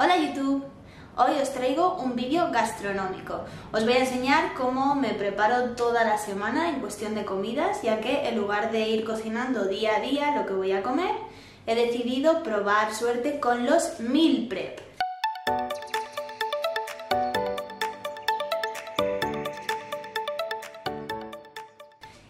Hola YouTube, hoy os traigo un vídeo gastronómico. Os voy a enseñar cómo me preparo toda la semana en cuestión de comidas, ya que en lugar de ir cocinando día a día lo que voy a comer, he decidido probar suerte con los meal prep.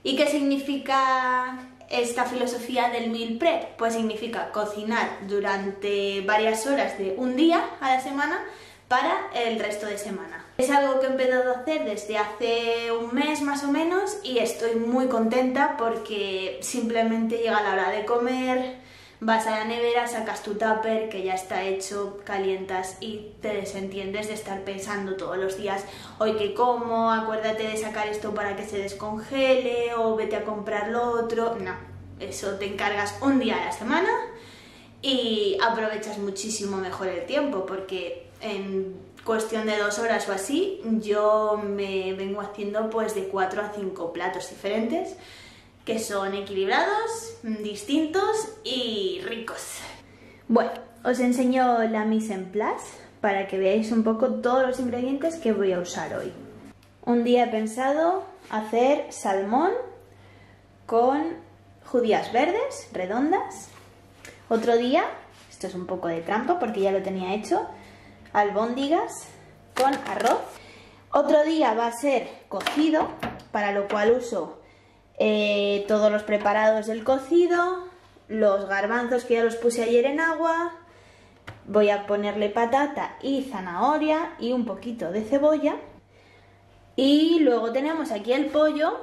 ¿Y qué significa esta filosofía del meal prep? Pues significa cocinar durante varias horas de un día a la semana para el resto de semana. Es algo que he empezado a hacer desde hace un mes más o menos y estoy muy contenta porque simplemente llega la hora de comer, vas a la nevera, sacas tu tupper que ya está hecho, calientas y te desentiendes de estar pensando todos los días, hoy que como, acuérdate de sacar esto para que se descongele o vete a comprar lo otro. No, eso te encargas un día a la semana y aprovechas muchísimo mejor el tiempo porque en cuestión de dos horas o así yo me vengo haciendo pues de cuatro a cinco platos diferentes que son equilibrados, distintos y ricos. Bueno, os enseño la mise en place para que veáis un poco todos los ingredientes que voy a usar hoy. Un día he pensado hacer salmón con judías verdes, redondas. Otro día, esto es un poco de trampa porque ya lo tenía hecho, albóndigas con arroz. Otro día va a ser cocido, para lo cual uso eh, todos los preparados del cocido, los garbanzos que ya los puse ayer en agua, voy a ponerle patata y zanahoria y un poquito de cebolla. Y luego tenemos aquí el pollo,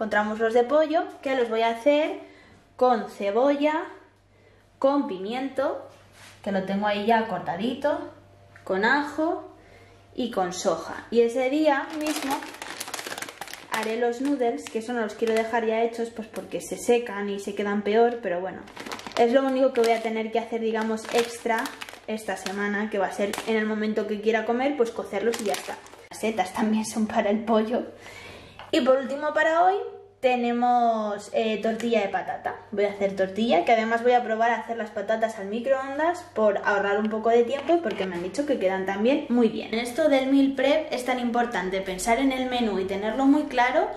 encontramos los de pollo, que los voy a hacer con cebolla, con pimiento, que lo tengo ahí ya cortadito, con ajo y con soja. Y ese día mismo haré los noodles, que eso no los quiero dejar ya hechos pues porque se secan y se quedan peor, pero bueno, es lo único que voy a tener que hacer, digamos, extra esta semana, que va a ser en el momento que quiera comer, pues cocerlos y ya está. Las setas también son para el pollo. Y por último para hoy tenemos eh, tortilla de patata. Voy a hacer tortilla, que además voy a probar a hacer las patatas al microondas por ahorrar un poco de tiempo y porque me han dicho que quedan también muy bien. En esto del meal prep es tan importante pensar en el menú y tenerlo muy claro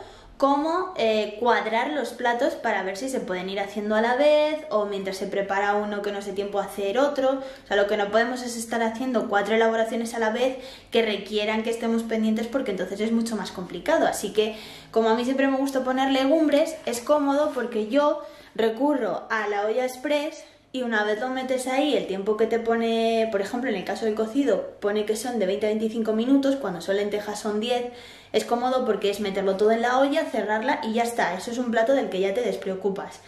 cómo eh, cuadrar los platos para ver si se pueden ir haciendo a la vez o mientras se prepara uno que no sé tiempo hacer otro. O sea, lo que no podemos es estar haciendo cuatro elaboraciones a la vez que requieran que estemos pendientes porque entonces es mucho más complicado. Así que, como a mí siempre me gusta poner legumbres, es cómodo porque yo recurro a la olla express y una vez lo metes ahí, el tiempo que te pone, por ejemplo, en el caso del cocido, pone que son de 20 a 25 minutos, cuando son lentejas son 10, es cómodo porque es meterlo todo en la olla, cerrarla y ya está, eso es un plato del que ya te despreocupas.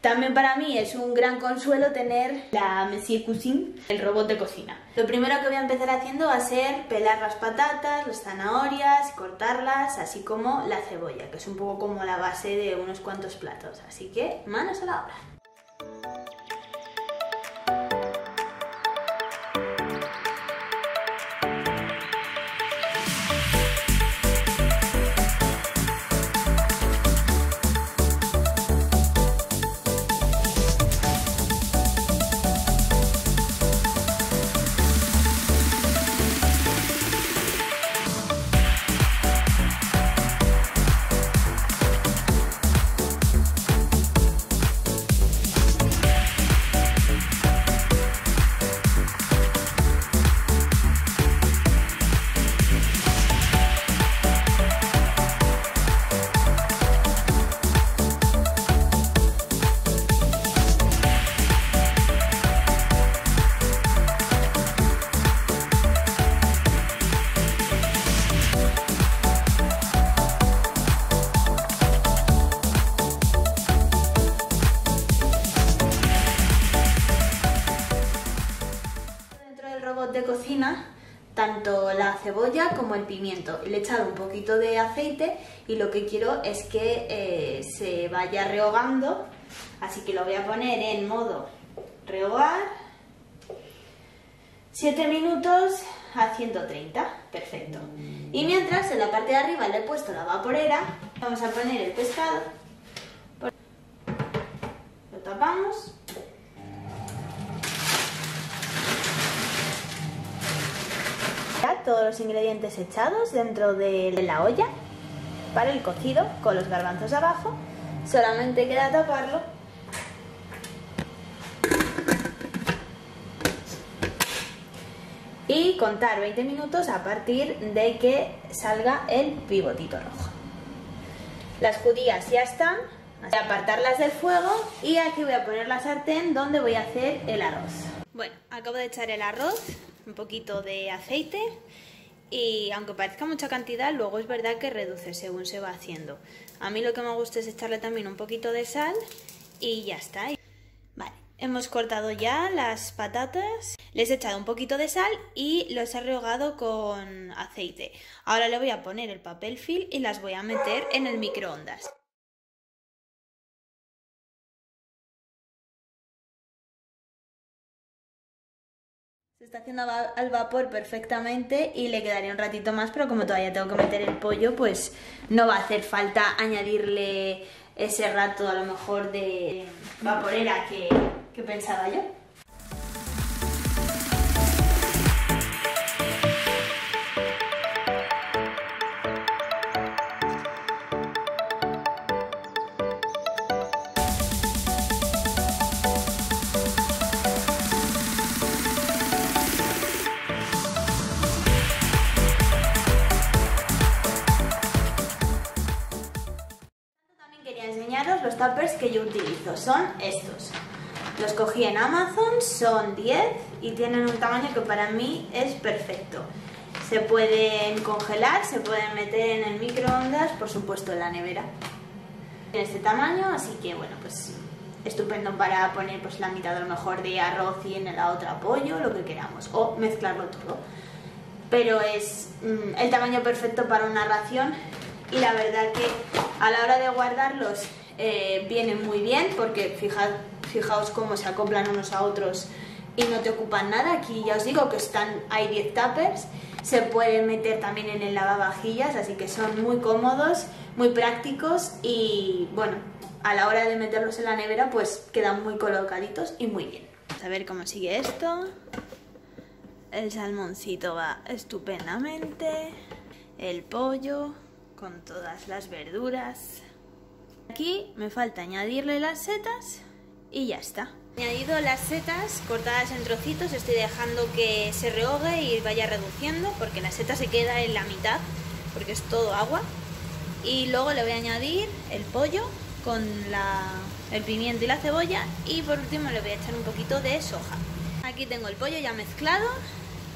También para mí es un gran consuelo tener la Monsieur Cuisine, el robot de cocina. Lo primero que voy a empezar haciendo va a ser pelar las patatas, las zanahorias, cortarlas, así como la cebolla, que es un poco como la base de unos cuantos platos. Así que manos a la obra. De cocina tanto la cebolla como el pimiento. Le he echado un poquito de aceite y lo que quiero es que eh, se vaya rehogando, así que lo voy a poner en modo rehogar. 7 minutos a 130, perfecto. Y mientras en la parte de arriba le he puesto la vaporera, vamos a poner el pescado, lo tapamos todos los ingredientes echados dentro de la olla para el cocido con los garbanzos abajo. Solamente queda taparlo y contar 20 minutos a partir de que salga el pivotito rojo. Las judías ya están, voy a apartarlas del fuego y aquí voy a poner la sartén donde voy a hacer el arroz. Bueno, acabo de echar el arroz, un poquito de aceite y aunque parezca mucha cantidad, luego es verdad que reduce según se va haciendo. A mí lo que me gusta es echarle también un poquito de sal y ya está. Vale, hemos cortado ya las patatas, les he echado un poquito de sal y los he rehogado con aceite. Ahora le voy a poner el papel film y las voy a meter en el microondas. Se está haciendo al vapor perfectamente y le quedaría un ratito más, pero como todavía tengo que meter el pollo, pues no va a hacer falta añadirle ese rato a lo mejor de vaporera que, que pensaba yo. Los tuppers que yo utilizo. Son estos. Los cogí en Amazon, son 10 y tienen un tamaño que para mí es perfecto. Se pueden congelar, se pueden meter en el microondas, por supuesto en la nevera. En este tamaño, así que bueno, pues estupendo para poner pues la mitad a lo mejor de arroz y en la otra pollo, lo que queramos, o mezclarlo todo. Pero es mm, el tamaño perfecto para una ración y la verdad que a la hora de guardarlos eh, vienen muy bien porque fijaos cómo se acoplan unos a otros y no te ocupan nada. Aquí ya os digo que están, hay 10 tuppers, se pueden meter también en el lavavajillas, así que son muy cómodos, muy prácticos y bueno, a la hora de meterlos en la nevera pues quedan muy colocaditos y muy bien. a ver cómo sigue esto. El salmoncito va estupendamente. El pollo con todas las verduras. Aquí me falta añadirle las setas y ya está. Añadido las setas cortadas en trocitos, estoy dejando que se rehogue y vaya reduciendo porque la seta se queda en la mitad porque es todo agua. Y luego le voy a añadir el pollo con el pimiento y la cebolla y por último le voy a echar un poquito de soja. Aquí tengo el pollo ya mezclado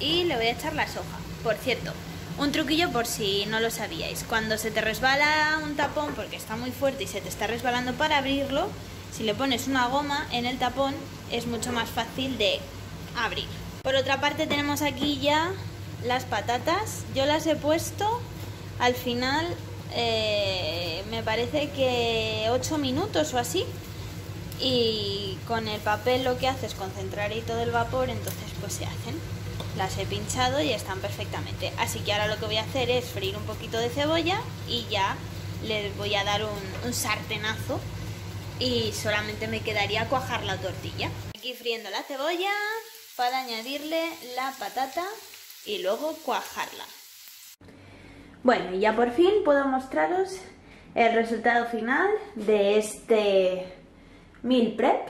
y le voy a echar la soja. Por cierto, un truquillo por si no lo sabíais. Cuando se te resbala un tapón porque está muy fuerte y se te está resbalando para abrirlo, si le pones una goma en el tapón es mucho más fácil de abrir. Por otra parte tenemos aquí ya las patatas. Yo las he puesto al final, eh, me parece que 8 minutos o así. Y con el papel lo que hace es concentrar ahí todo el vapor, entonces pues se hacen las he pinchado y están perfectamente. Así que ahora lo que voy a hacer es freír un poquito de cebolla y ya les voy a dar un, sartenazo y solamente me quedaría cuajar la tortilla. Aquí friendo la cebolla para añadirle la patata y luego cuajarla. Bueno, y ya por fin puedo mostraros el resultado final de este meal prep.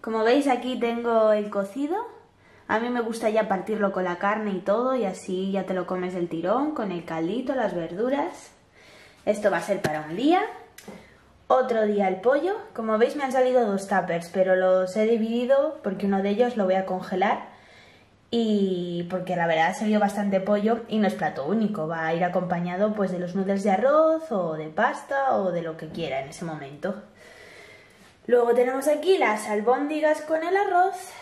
Como veis aquí tengo el cocido a mí me gusta ya partirlo con la carne y todo y así ya te lo comes del tirón con el caldito, las verduras. Esto va a ser para un día. Otro día el pollo. Como veis me han salido dos tuppers, pero los he dividido porque uno de ellos lo voy a congelar y porque la verdad ha salido bastante pollo y no es plato único, va a ir acompañado pues de los noodles de arroz o de pasta o de lo que quiera en ese momento. Luego tenemos aquí las albóndigas con el arroz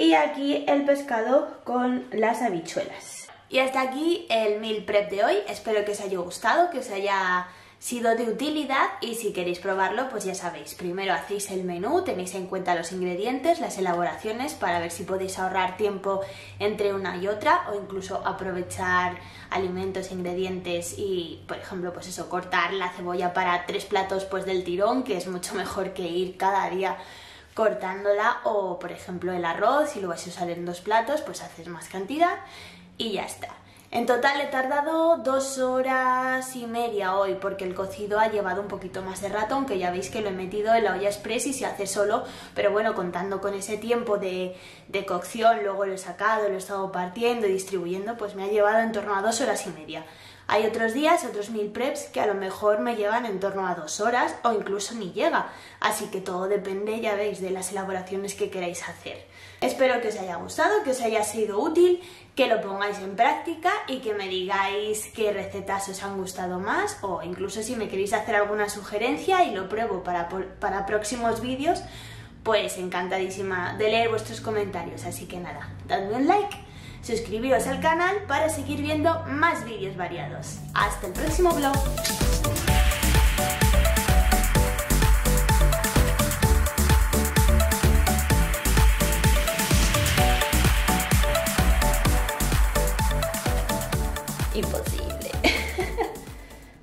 y aquí el pescado con las habichuelas. Y hasta aquí el meal prep de hoy. Espero que os haya gustado, que os haya sido de utilidad y si queréis probarlo pues ya sabéis, primero hacéis el menú, tenéis en cuenta los ingredientes, las elaboraciones para ver si podéis ahorrar tiempo entre una y otra o incluso aprovechar alimentos, ingredientes y por ejemplo pues eso, cortar la cebolla para tres platos pues del tirón que es mucho mejor que ir cada día cortándola o por ejemplo el arroz, si lo vais a usar en dos platos, pues haces más cantidad y ya está. En total he tardado dos horas y media hoy porque el cocido ha llevado un poquito más de rato, aunque ya veis que lo he metido en la olla express y se hace solo, pero bueno, contando con ese tiempo de, de cocción, luego lo he sacado, lo he estado partiendo y distribuyendo, pues me ha llevado en torno a dos horas y media. Hay otros días, otros mil preps, que a lo mejor me llevan en torno a dos horas o incluso ni llega. Así que todo depende, ya veis, de las elaboraciones que queráis hacer. Espero que os haya gustado, que os haya sido útil, que lo pongáis en práctica y que me digáis qué recetas os han gustado más o incluso si me queréis hacer alguna sugerencia y lo pruebo para, para próximos vídeos, pues encantadísima de leer vuestros comentarios. Así que nada, dadme un like suscribiros al canal para seguir viendo más vídeos variados. Hasta el próximo vlog.